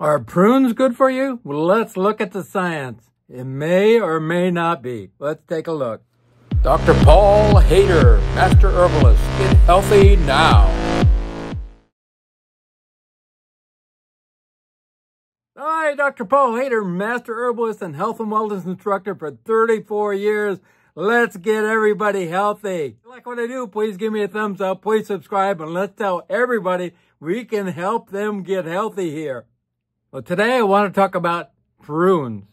Are prunes good for you? Well, let's look at the science. It may or may not be. Let's take a look. Dr. Paul Haider, Master Herbalist. Get healthy now. Hi, Dr. Paul Haider, Master Herbalist and Health and Wellness Instructor for 34 years. Let's get everybody healthy. If you like what I do, please give me a thumbs up. Please subscribe and let's tell everybody we can help them get healthy here. Well, today I want to talk about prunes.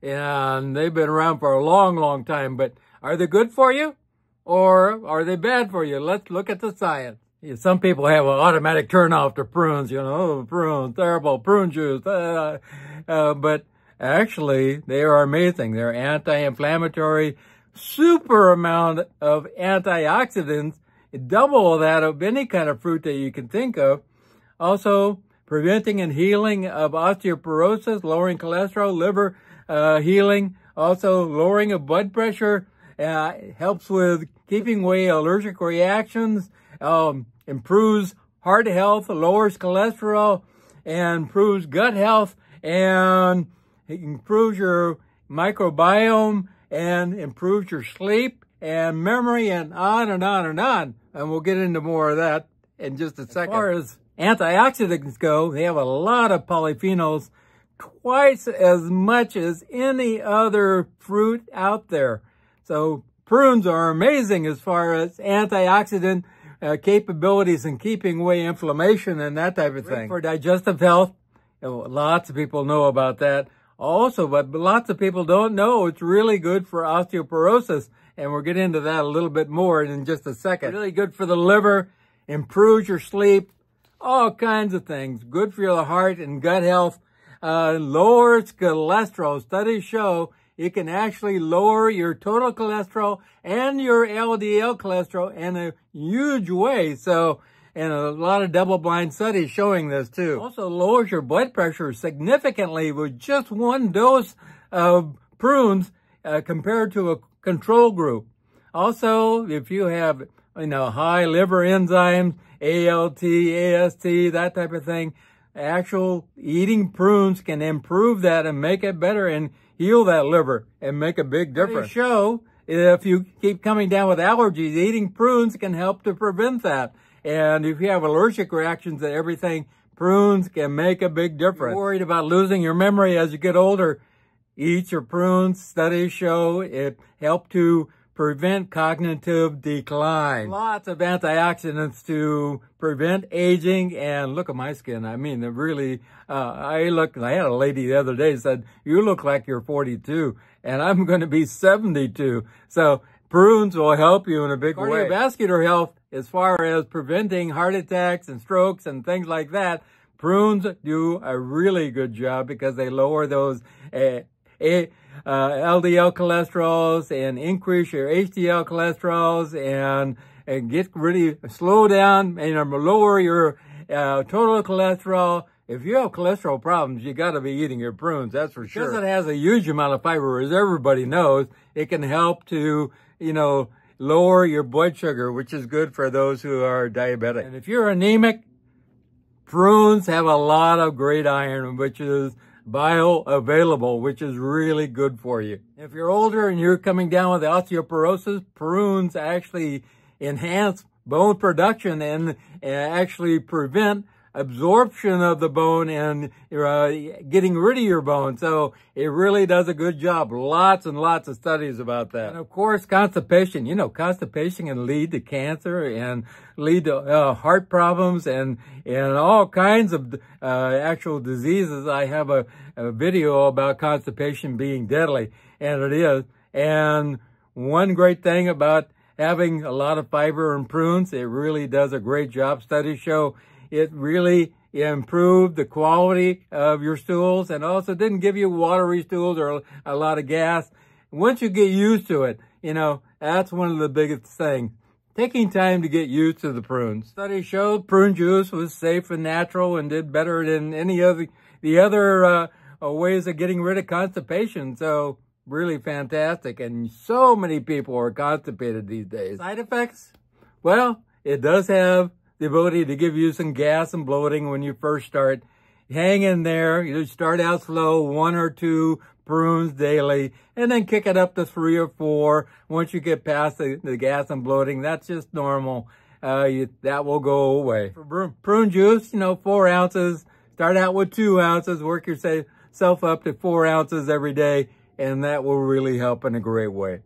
And they've been around for a long, long time, but are they good for you or are they bad for you? Let's look at the science. Some people have an automatic turn off to prunes, you know, oh, prunes, terrible, prune juice. Uh, uh, but actually, they are amazing. They're anti-inflammatory, super amount of antioxidants, double that of any kind of fruit that you can think of. Also, preventing and healing of osteoporosis, lowering cholesterol, liver uh, healing, also lowering of blood pressure, uh, helps with keeping away allergic reactions, um, improves heart health, lowers cholesterol, and improves gut health, and improves your microbiome, and improves your sleep and memory, and on and on and on. And we'll get into more of that in just a second. As far as antioxidants go, they have a lot of polyphenols, twice as much as any other fruit out there. So prunes are amazing as far as antioxidant uh, capabilities in keeping away inflammation and that type of thing. For digestive health, you know, lots of people know about that also, but lots of people don't know it's really good for osteoporosis. And we'll get into that a little bit more in just a second. Really good for the liver, improves your sleep, all kinds of things. Good for your heart and gut health. Uh, lowers cholesterol. Studies show it can actually lower your total cholesterol and your LDL cholesterol in a huge way. So, and a lot of double-blind studies showing this too. Also lowers your blood pressure significantly with just one dose of prunes uh, compared to a control group. Also, if you have, you know, high liver enzymes, ALT, AST, that type of thing, actual eating prunes can improve that and make it better and heal that liver and make a big difference. show if you keep coming down with allergies, eating prunes can help to prevent that. And if you have allergic reactions to everything, prunes can make a big difference. You're worried about losing your memory as you get older, eat your prunes. Studies show it help to prevent cognitive decline. Lots of antioxidants to prevent aging and look at my skin. I mean, really, uh, I look, I had a lady the other day said, you look like you're 42 and I'm going to be 72. So prunes will help you in a big way. Cardiovascular health, as far as preventing heart attacks and strokes and things like that, prunes do a really good job because they lower those uh, LDL cholesterols and increase your HDL cholesterols and, and get really slow down and lower your uh, total cholesterol. If you have cholesterol problems, you got to be eating your prunes. That's for sure. Because it has a huge amount of fiber, as everybody knows, it can help to, you know, lower your blood sugar, which is good for those who are diabetic. And if you're anemic, prunes have a lot of great iron, which is bioavailable, which is really good for you. If you're older and you're coming down with osteoporosis, prunes actually enhance bone production and uh, actually prevent absorption of the bone and uh, getting rid of your bone. So it really does a good job. Lots and lots of studies about that. And of course, constipation. You know, constipation can lead to cancer and lead to uh, heart problems and and all kinds of uh, actual diseases. I have a, a video about constipation being deadly, and it is. And one great thing about having a lot of fiber and prunes, it really does a great job. Studies show it really improved the quality of your stools and also didn't give you watery stools or a lot of gas. Once you get used to it, you know, that's one of the biggest things. Taking time to get used to the prunes. Studies showed prune juice was safe and natural and did better than any of the, the other uh, uh, ways of getting rid of constipation. So really fantastic. And so many people are constipated these days. Side effects? Well, it does have the ability to give you some gas and bloating when you first start. hang in there. You start out slow, one or two prunes daily, and then kick it up to three or four. Once you get past the, the gas and bloating, that's just normal. Uh, you, that will go away. For prune juice, you know, four ounces. Start out with two ounces. Work yourself up to four ounces every day, and that will really help in a great way.